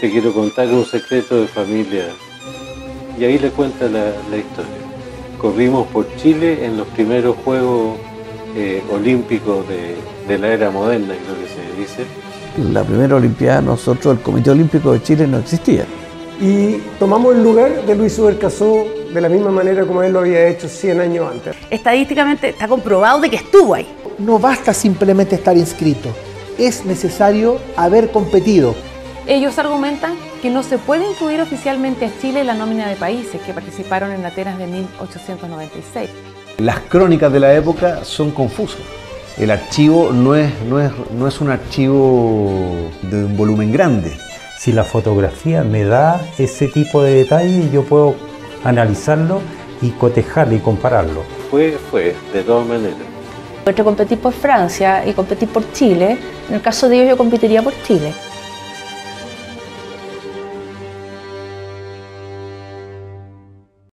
te quiero contar un secreto de familia. Y ahí le cuenta la, historia. Corrimos por Chile en los primeros Juegos eh, Olímpicos de, la era moderna, creo que se dice. La primera Olimpiada, nosotros, el Comité Olímpico de Chile no existía. Y tomamos el lugar de Luis Ubercazó de la misma manera como él lo había hecho 100 años antes. Estadísticamente está comprobado de que estuvo ahí. No basta simplemente estar inscrito, es necesario haber competido. Ellos argumentan que no se puede incluir oficialmente a Chile en la nómina de países que participaron en Atenas de 1896. Las crónicas de la época son confusas. El archivo no es, no es, no es un archivo de un volumen grande. Si la fotografía me da ese tipo de detalle, yo puedo analizarlo y cotejarlo y compararlo. Fue, fue, de todas maneras. Entre competir por Francia y competir por Chile, en el caso de ellos yo competiría por Chile.